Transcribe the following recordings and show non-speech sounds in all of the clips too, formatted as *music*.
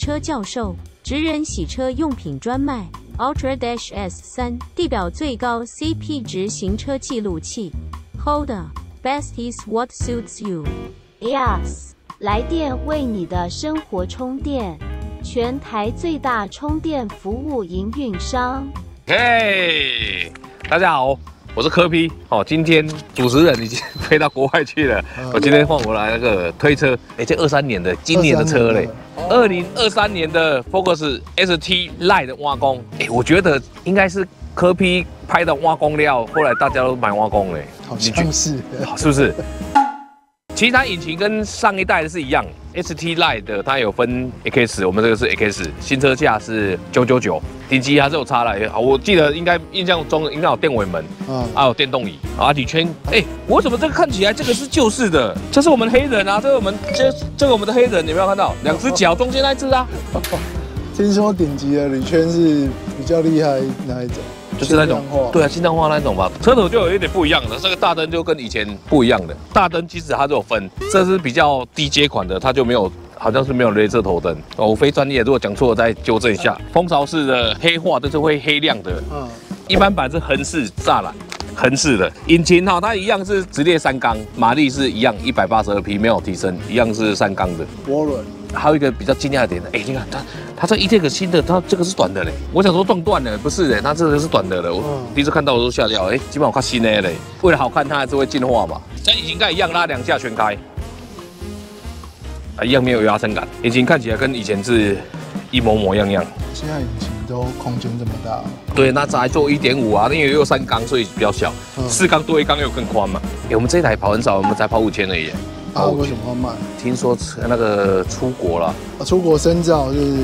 车教授，职人洗车用品专卖，Ultra Dash S 三，地表最高 CP 值行车记录器，Hold Best is what suits you。EOS 来电为你的生活充电，全台最大充电服务营运商。嘿，大家好，我是柯 P。哦，今天主持人已经飞到国外去了，我今天换我来那个推车，哎，这二三年的，今年的车嘞，二零二三年的 Focus ST Line 的挖工，哎，我觉得应该是柯 P 拍的挖工料，后来大家都买挖工嘞，好像是，是不是？*laughs* 其实它引擎跟上一代的是一样，ST Line 的它有分 X，我们这个是 X，新车价是九九九，顶级还是有差了。好，我记得应该印象中应该有电尾门，嗯，还有电动椅，啊底圈。哎，我怎么这个看起来这个是旧式的？这是我们黑人啊，这个我们这这个我们的黑人，你有没有看到？两只脚中间那只啊，*laughs* 听说顶级的铝圈是比较厉害那一种，就是那种对啊，轻量化那种吧。车头就有一点不一样的，这个大灯就跟以前不一样的。大灯其实它就有分，这是比较低阶款的，它就没有。好像是没有镭射头灯哦，我非专业，如果讲错了再纠正一下。蜂巢式的黑化都是会黑亮的，嗯，一般版是横式栅栏，横式的引擎哈，它一样是直列三缸，马力是一样一百八十二匹，没有提升，一样是三缸的。涡轮，还有一个比较惊讶的点，哎，你看它它这 E-Tech 新的，它这个是短的嘞。我想说撞断了，不是嘞，它这个是短的了。我嗯第一次看到我都吓掉，哎，基本上看新的嘞。为了好看，它还是会进化嘛。像引擎盖一样拉两下全开，啊，一样没有压撑感，引擎看起来跟以前是一模模样样。现在引擎都空间这么大，对，那才做一点五啊，因为有三缸，所以比较小。嗯四缸多一缸又更宽嘛。哎，我们这一台跑很少，我们才跑五千而已。啊，为什么要卖？听说那个出国了。啊，出国深造就是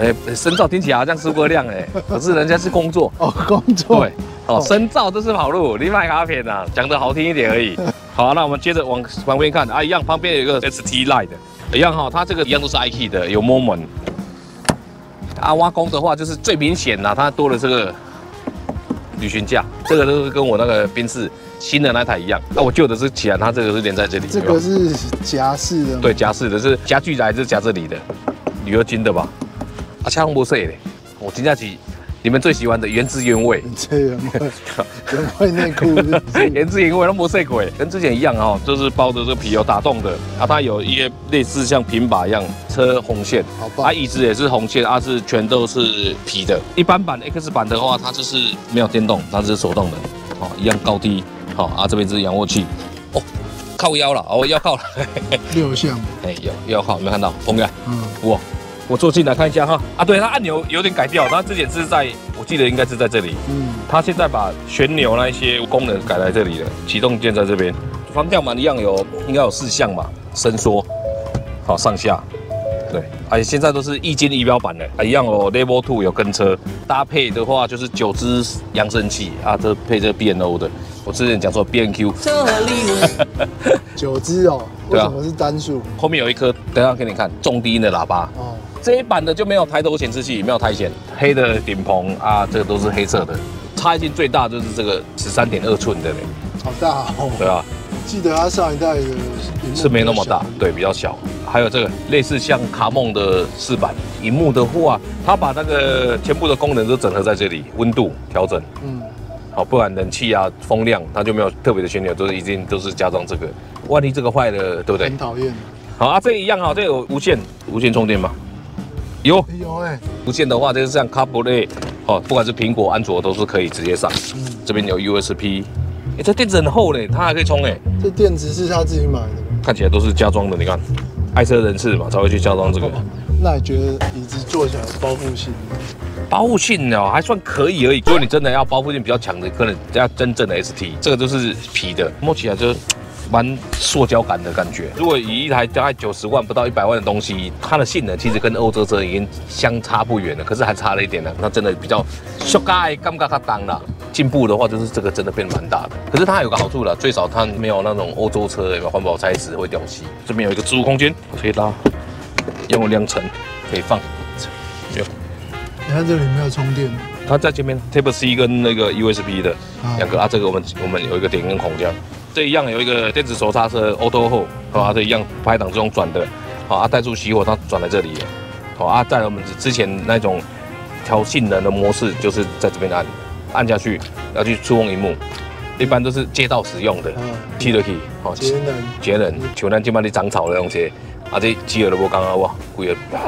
哎，深造听起来好像诸葛亮哎，*laughs* 可是人家是工作。哦，工作，对，哦，深造这是跑路，你买卡片啊，讲的好听一点而已。*laughs* 好，那我们接着往旁边看啊，一样旁边有一个 ST Line 的，一样哈，它这个一样都是 iKey 的，有 Moment。啊，挖工的话就是最明显啦，它多了这个旅行架，这个都是跟我那个宾士新的那台一样。那、我旧的是起来，它这个是连在这里。这个是夹式的，对，夹式的是夹具来是夹这里的，铝合金的吧？啊，枪不碎的，我金价起你们最喜欢的原汁原味。原汁原味，原味内裤 *laughs* 原汁原味，那不碎鬼，跟之前一样哦，就是包的这个皮有打洞的，啊，它有一些类似像平把一样车红线，好棒啊，椅子也是红线，啊是全都是皮的。一般版 X 版的话，它就是没有电动，它是手动的，哦，一样高低，好、啊，这边是仰卧器，哦，靠腰了，哦，腰靠了，六项，*laughs* 哎，腰腰靠，有没有看到？红哥，嗯，哇，我坐进来看一下哈，啊，对，它按钮有点改掉，它之前是在，我记得应该是在这里，嗯，它现在把旋钮那一些功能改在这里了，启动键在这边，防跳板一样有，应该有四项吧，伸缩，好上下，对，而且现在都是液晶仪表板的，啊一样哦，Level Two 有跟车搭配的话就是九支扬声器啊，这配这 B N O 的，我之前讲说 B N Q，*laughs* *laughs* 九支哦，为什么是单数？后面有一颗，等一下给你看重低音的喇叭，哦，这一版的就没有抬头显示器，没有胎显，黑的顶棚啊，这个都是黑色的，差异性最大就是这个十三点二寸的嘞，好大哦，对啊。记得它上一代的是没那么大对，比较小。还有这个类似像卡梦的饰板，荧幕的话，它把那个全部的功能都整合在这里，温度调整，嗯，好，不然冷气啊、风量，它就没有特别的旋钮，都是一定都是加装这个。万一这个坏了，对不对很？讨厌。好啊，这一样哈，这有无线无线充电吗？有哎呦哎，无线的话，就是像 CarPlay，哦，不管是苹果、安卓都是可以直接上。嗯，这边有 USB，哎，这电池很厚嘞，它还可以充哎。这电池是他自己买的吗？看起来都是加装的，你看，爱车人士嘛才会去加装这个。那你觉得椅子坐起来包覆性？包覆性哦还算可以而已。如果你真的要包覆性比较强的，可能要真正的 ST，这个就是皮的，摸起来就是蛮塑胶感的感觉。如果以一台大概九十万不到一百万的东西，它的性能其实跟欧洲车已经相差不远了，可是还差了一点呢。那真的比较小盖，尴尬它当了。进步的话，就是这个真的变蛮大的。可是它有个好处了，最少它没有那种欧洲车有没有环保材质会掉漆。这边有一个置物空间，可以拉，用两层可以放。有你看这里没有充电，它在前面 Type C 跟那个 USB 的啊两个啊，这个我们我们有一个点跟孔这样，这一样有一个电子手刹车 Auto Hold，啊，这一样排档这种转的，好啊，带出熄火它转在这里了，哦啊，在我们之前那种调性能的模式，就是在这边按，按下去要去触碰荧幕，一般都是街道使用的，啊，踢得去，哦，节能，节能，像咱今摆咧长草的东西，啊，这机耳都无讲啊，哇，规个，哇，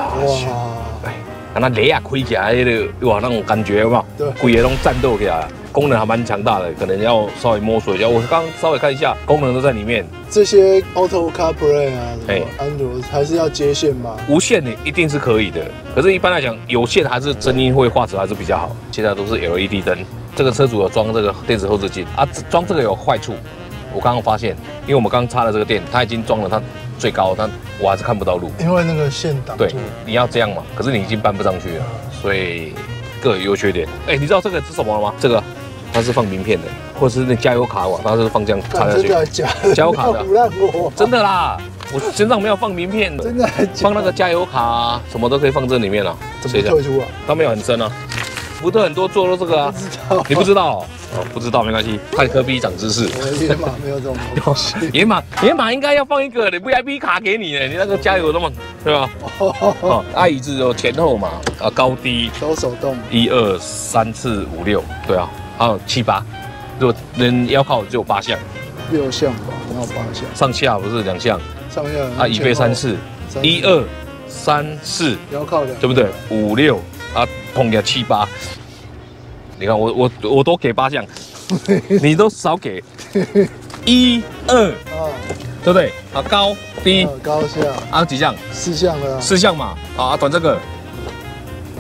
哎，啊那雷啊开起来，那个哇那种感觉有没有？对。规个拢战斗起来，功能还蛮强大的，可能要稍微摸索一下。我刚刚稍微看一下，功能都在里面，这些 Auto CarPlay 啊，什哎么安卓还是要接线吗？无线的一定是可以的，可是一般来讲，有线还是声音会画质还是比较好。现在都是 LED 灯，这个车主有装这个电子后视镜啊，装这个有坏处，我刚刚发现，因为我们刚插了这个电，它已经装了它最高，但我还是看不到路。因为那个线挡对住，，你要这样嘛，可是你已经搬不上去了，所以各有优缺点。哎，你知道这个是什么了吗？这个它是放名片的，或者是那加油卡哇，它是放这样插下去真的。假的？加油卡的真的啦，我身上没有放名片的，真的放那个加油卡啊，什么都可以放这里面啊。怎试一下，么退出啊？它没有很深啊。福特很多做都这个啊不，知道，你不知道哦？哦不知道没关系，看科比长知识。我的野马没有这种东西。*laughs* 野马野马应该要放一个你 VIP 卡给你呢，你那个加油的嘛对吧？哦，阿姨只有前后嘛，啊高低都手动，一二三四五六，对啊，还有七八，如果人腰靠只有八项，六项吧，然后八项，上下不是两项？上下啊，一背三次，一二三四，腰靠两，对不对？五六啊，碰下七八，你看我我我都给八项，*laughs* 你都少给 *laughs* 一二，啊，对不对？啊，高低啊高下。啊几项？四项了。啊，四项嘛，啊啊短这个，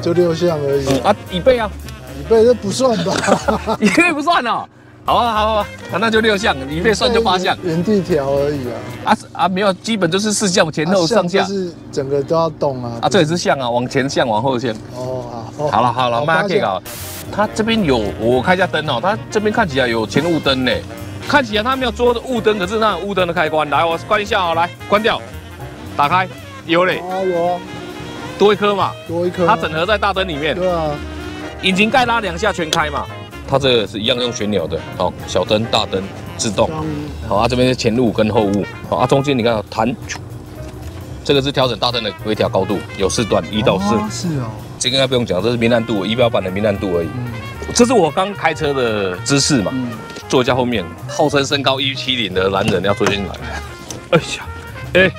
就六项而已。嗯，啊椅背啊，椅背这不算吧？*laughs* 椅背不算哦。好啊好啊，啊那就六项，椅背算就八项原地调而已啊。啊啊没有，基本就是四项前后啊上下就是整个都要动啊。啊，这也是项啊，往前向往后向。哦好，好了好了，慢慢可以搞。它这边有，我开一下灯哦，它这边看起来有前雾灯呢，看起来它没有做雾灯，可是它有雾灯的开关。来，我关一下哦，来关掉，打开，有嘞，啊有啊，多一颗嘛，多一颗。它整合在大灯里面，对啊，引擎盖拉两下全开嘛。它这个是一样用旋钮的，好，小灯、大灯自动。刚好啊，这边是前雾跟后雾，好啊，中间你看弹，这个是调整大灯的微调高度，有四段，一到四。哦是哦，这个应该不用讲，这是明暗度，仪表板的明暗度而已。嗯这是我刚开车的姿势嘛，嗯，座驾后面，号称身高一七零的男人要坐进来。哎呀，哎，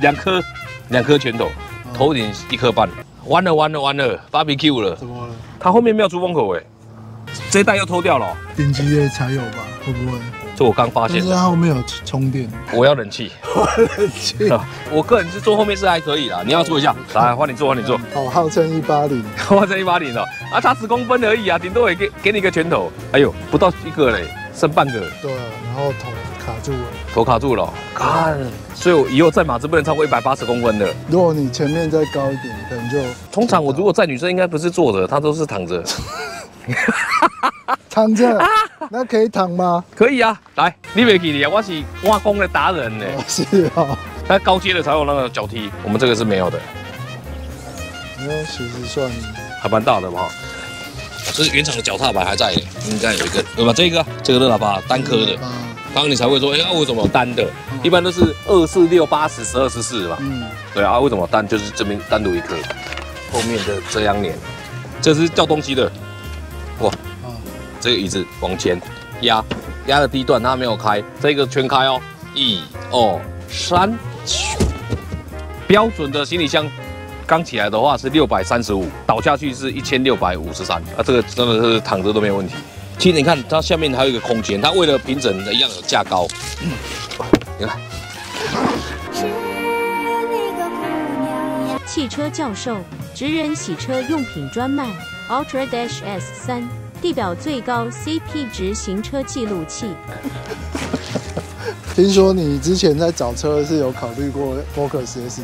两颗，两颗拳头，头顶一颗半，完了完了完了，barbecue 了。怎么了？它后面没有出风口哎，这一带又偷掉了哦，顶级的才有吧？会不会？这我刚发但是现的。它后面有充电。我要冷气，冷气 *laughs* 我个人是坐后面是还可以啦，你要坐一下，来换你坐换你坐。*laughs* 好，号称一八零，号称一八零哦，啊，差十公分而已啊，顶多也给给你一个拳头，哎呦，不到一个嘞，剩半个，对啊，然后头卡住了。头卡住了哦，看，所以我以后载马子不能超过一百八十公分的。如果你前面再高一点，可能就通常我如果载女生，应该不是坐着，她都是躺着。*laughs* 躺着，*laughs* 那可以躺吗？可以啊，来，你别记你啊，我是挖工的达人呢。*laughs* 哦，是哦，那高阶的才有那个脚踢，我们这个是没有的，那其实算还蛮大的嘛。这是原厂的脚踏板还在，应该有一个，对吧？这个这个热喇叭单颗的，啊，刚刚你才会说，哎、啊为什么有单的？一般都是二四六八十十二十四嘛。嗯，对啊，为什么单就是这边单独一颗，后面的遮阳帘，这是叫东西的，哇，啊，这个椅子往前压，压的第一段它没有开，这个全开哦，一、二、三，咻标准的行李箱。刚起来的话是六百三十五，倒下去是一千六百五十三啊，这个真的是躺着都没有问题。其实你看它下面还有一个空间，它为了平整一样有架高，你看。汽车教授，职人洗车用品专卖，Ultra Dash S 三，地表最高 CP 值行车记录器。*laughs* 听说你之前在找车是有考虑过 Focus ST，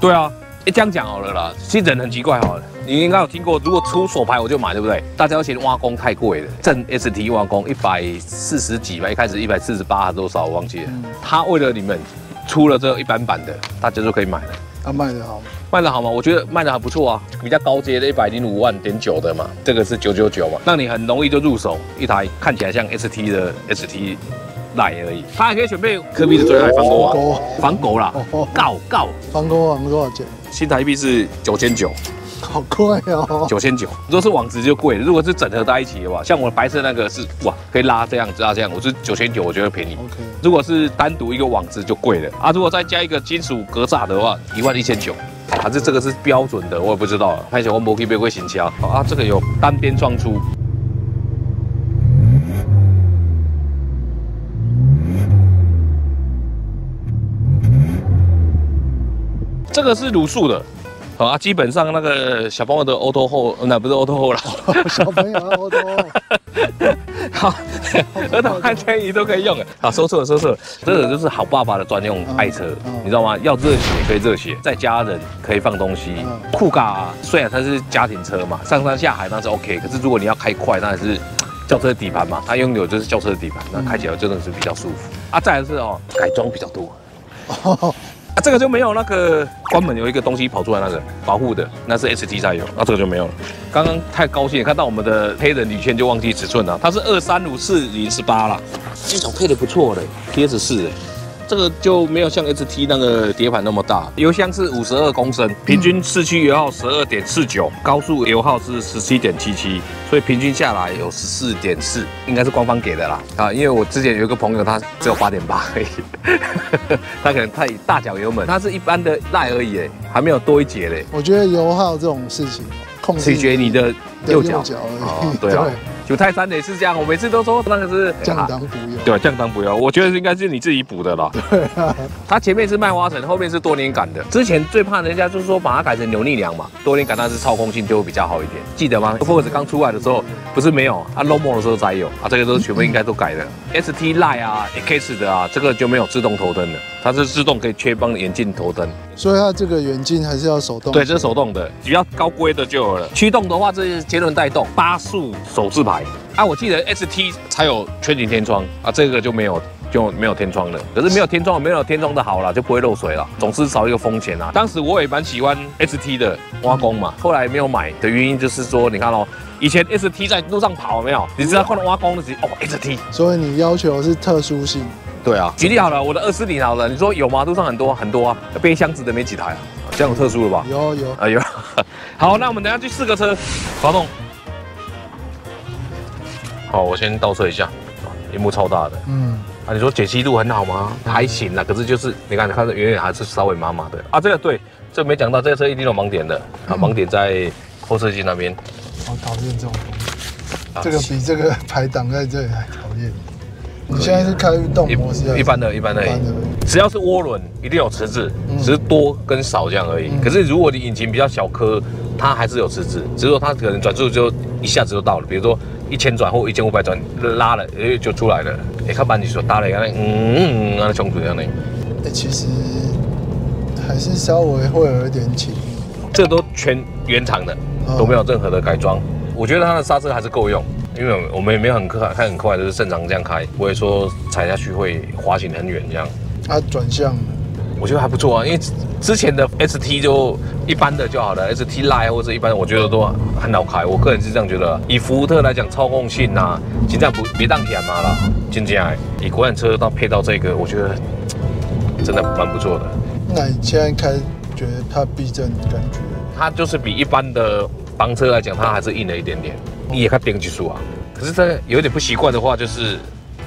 对啊，哎，这样讲好了啦。其实人很奇怪好了，你应该有听过，如果出手牌我就买，对不对？大家都嫌挖工太贵了，正 ST 挖工一百四十几吧，一开始一百四十八还多少我忘记了。嗯，他为了你们出了这一般版的，大家就可以买了。啊卖的好吗？卖的好吗？我觉得卖的还不错啊，比较高阶的一百零五万点九的嘛，这个是九九九嘛，让你很容易就入手一台看起来像 ST 的 ST 赖而已。他还可以选配科比的最爱防狗啊，狗防狗啦，哦，告告防狗网多少钱？新台币是九千九，好贵哦。九千九。如果是网子就贵了，如果是整合在一起的话，像我白色那个是哇，可以拉这样子拉这样，我是九千九，我觉得便宜。OK，如果是单独一个网子就贵了啊，如果再加一个金属格栅的话，一万一千九。还是这个是标准的，我也不知道。看一下我摩可以不会行销啊，这个有单边双出。这个是卤素的，好啊，基本上那个小朋友的 auto 后，那不是 auto 后了，*laughs* 小朋友啊，我都好，儿童安全椅都可以用的。啊，说错了，说错了，这个就是好爸爸的专用爱车，嗯你知道吗？要热血可以热血，在家人可以放东西嗯。酷咖啊虽然它是家庭车嘛，上山下海那是 OK，可是如果你要开快，那还是轿车底盘嘛，它拥有就是轿车的底盘，那开起来真的是比较舒服。啊，再来是哦，改装比较多。啊，这个就没有那个关门有一个东西跑出来那个保护的，那是 ST 才有，那，这个就没有了。刚刚太高兴，看到我们的黑人铝圈就忘记尺寸了，它是二三五四零十八啦，这种配的不错的，P S 四诶。这个就没有像 ST 那个碟盘那么大，油箱是五十二公升，平均市区油耗十二点四九，高速油耗是十七点七七，所以平均下来有十四点四，应该是官方给的啦。啊，因为我之前有一个朋友他只有八点八而已，*laughs* 他可能太大脚油门，他是一般的赖而已，哎，还没有多一节嘞，我觉得油耗这种事情控制取决你的的右脚。右脚而已哦，对啊，*laughs* 九泰山也是这样，我每次都说那个是降档补油。对，降档不要，我觉得应该是你自己补的啦。对啊，它前面是麦花臣，后面是多连杆的。之前最怕人家就是说把它改成扭力梁嘛，多连杆它是操控性就会比较好一点，记得吗？Force 刚出来的时候不是没有啊，Lomo 的时候才有啊，这个都全部应该都改的。ST Line 啊，X 的啊，这个就没有自动头灯了，它是自动可以切帮眼镜头灯。所以它这个远近还是要手动。对，这是手动的，比较高规的就有了。驱动的话，这是节轮带动，八速手自排。啊，我记得 ST 才有全景天窗啊，这个就没有。就没有天窗了，可是没有天窗，没有天窗的好了，就不会漏水了，总是少一个风险啊。当时我也蛮喜欢 ST 的挖工嘛，后来没有买的原因就是说，你看哦，以前 ST 在路上跑有没有？你知道看到挖工的时候，哦 ST，所以你要求是特殊性。对啊，举例好了，我的二四零好了，你说有吗？路上很多很多啊，背箱子的没几台啊，这样有特殊了吧？有有，啊有，*laughs* 好，那我们等下去试个车，发动。好，我先倒车一下，荧幕超大的嗯，啊。你说解析度很好吗？还行啦，可是就是你看，看着远远还是稍微麻麻的啊。这个对，这没讲到，这个车一定有盲点的啊，盲点在后视镜那边。好讨厌这种东西。啊这个比这个排档在这里还讨厌。你现在是开运动模式一一般的，一般的一，般的。只要是涡轮一定有迟滞，只是多跟少这样而已。嗯可是如果你引擎比较小颗，它还是有迟滞，只是说它可能转速就一下子就到了，比如说一千转或一千五百转拉了，诶就出来了。你看把你说搭了，原来嗯，那冲突这样的，哎，其实还是稍微会有一点起。这都全原厂的，嗯都没有任何的改装。我觉得它的刹车还是够用，因为我们也没有很快开很快，就是正常这样开，不会说踩下去会滑行很远这样。它转向我觉得还不错啊，因为之前的 ST 就一般的就好了，ST Line 或者一般，我觉得都很好开。我个人是这样觉得。以福特来讲，操控性啊，现在不别当甜嘛啦，真正的以国产车到配到这个，我觉得真的蛮不错的。那你现在开觉得它避震感觉？它就是比一般的房车来讲，它还是硬了一点点，你也看电技术啊。可是这有点不习惯的话，就是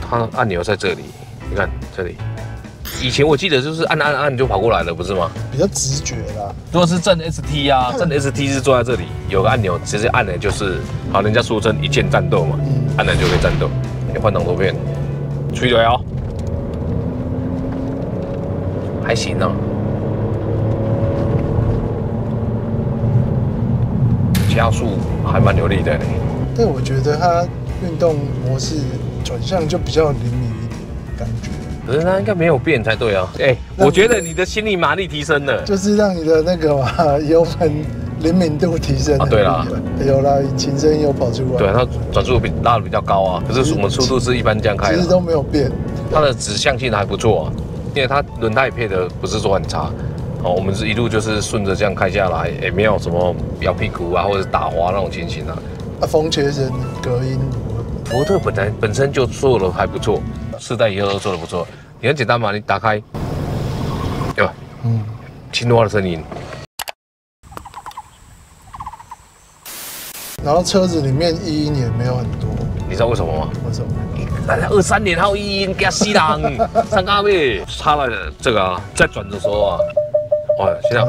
它按钮在这里，你看这里。以前我记得就是按按按就跑过来了，不是吗？比较直觉啦。如果是正 ST 啊，正 ST 是坐在这里，有个按钮，直接按了就是，好，人家俗称一键战斗嘛，嗯，按了就可以战斗。你换挡多片，吹对哦，还行啊。加速还蛮流利的呢。但我觉得它运动模式转向就比较灵可是它应该没有变才对啊。哎、我觉得你的心理马力提升了。就是让你的那个嘛油门灵敏度提升啊对啦有啦，琴声又跑出来，对，它转速比拉的比较高啊，可是我们速度是一般这样开的其实。都没有变。它的指向性还不错啊，因为它轮胎配的不是说很差。哦，我们是一路就是顺着这样开下来，也没有什么摇屁股啊，或者是打滑那种情形啊。啊，风切声、隔音福特本来本身就做的还不错，四代以后都做的不错。你很简单嘛，你打开，对吧？嗯，青蛙的声音。然后车子里面一音也没有很多，你知道为什么吗？为什么？二三年号一音给四郎三阿位插了这个啊，在转的时候啊，哇，现在、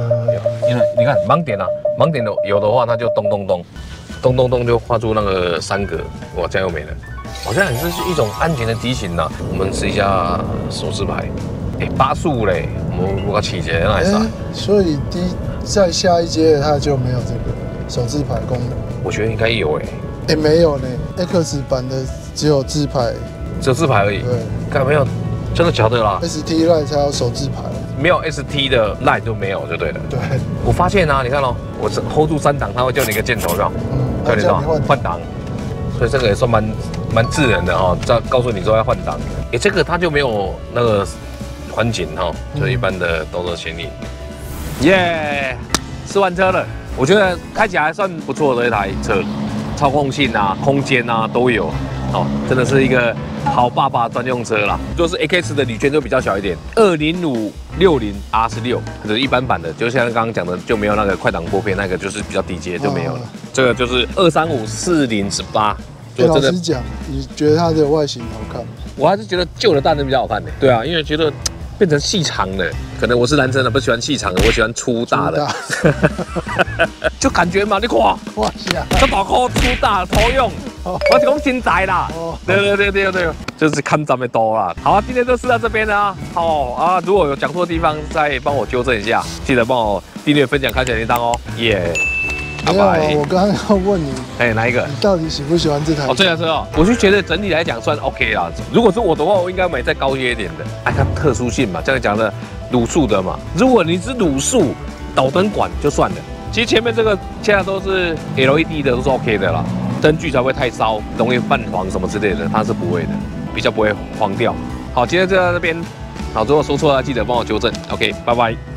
因为你看盲点啊，盲点的有的话，它就咚咚咚，咚咚咚就画出那个三格，哇，这样又没了。好像也是一种安全的提醒呐。我们试一下手自排，哎，八十五嘞，我我起节那还是啥？所以第在下一阶它就没有这个手自排功能。我觉得应该有哎，哎，没有呢，X 版的只有自排，只有自排而已。对，看没有，真的假的啦？ST Line 才有手自排，没有 ST 的 Line 就没有就对了。对，我发现啊，你看哦，我是 hold 住三档，它会叫你一个箭头，是吧？嗯，叫你什么换挡，所以这个也算蛮蛮智能的哈，在告诉你说要换挡。哎，这个它就没有那个环景哈，就一般的兜着行李。耶，试完车了。我觉得开起来还算不错的一台车，操控性啊、空间啊都有，哦，真的是一个好爸爸专用车啦。就是 A X 的铝圈就比较小一点，二零五六零 R 十六，就是一般版的，就像刚刚讲的就没有那个快档拨片，那个就是比较低阶就没有了。这个就是二三五四零十八。老实讲，你觉得它的外形好看吗？我还是觉得旧的大灯比较好看的。对啊，*laughs* 因为觉得。变成细长的，可能我是男生的，不喜欢细长的，我喜欢粗大的，*laughs* 就感觉嘛，你看，哇塞，这大颗粗大头用，我是讲新仔啦，哦。对对对对对，就是看咱们多啦。好啊，今天就试到这边啦啊，好啊，如果有讲错的地方，再帮我纠正一下，记得帮我订阅、分享、开小铃铛哦，耶。没有，我刚刚要问你，哎，哪一个？你到底喜不喜欢这台？哦，这台车哦，我就觉得整体来讲算 OK 啦。如果是我的话，我应该买再高阶一点的。哎，它特殊性嘛，这样讲的卤素的嘛。如果你是卤素导灯管就算了。其实前面这个现在都是 LED 的，都是 OK 的啦。灯具才会太烧，容易泛黄什么之类的，它是不会的，比较不会黄掉。好，今天就到这边。好，如果说错了，记得帮我纠正。OK，拜拜。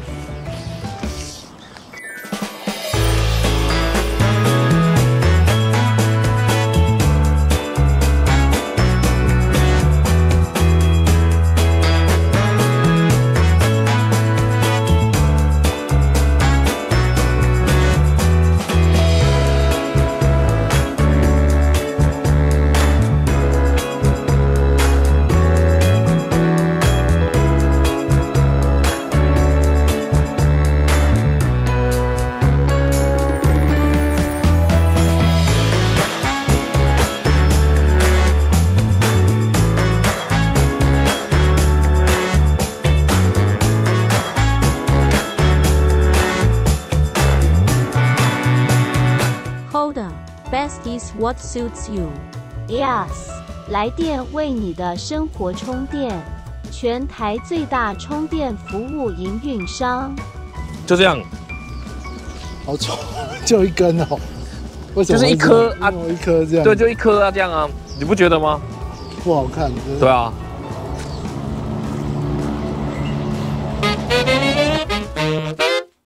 What suits you? Yes，来电为你的生活充电，全台最大充电服务营运商。就这样，好丑，就一根哦。为什么？就是一颗啊，一颗这样。对，就一颗啊，这样啊，你不觉得吗？不好看。对啊。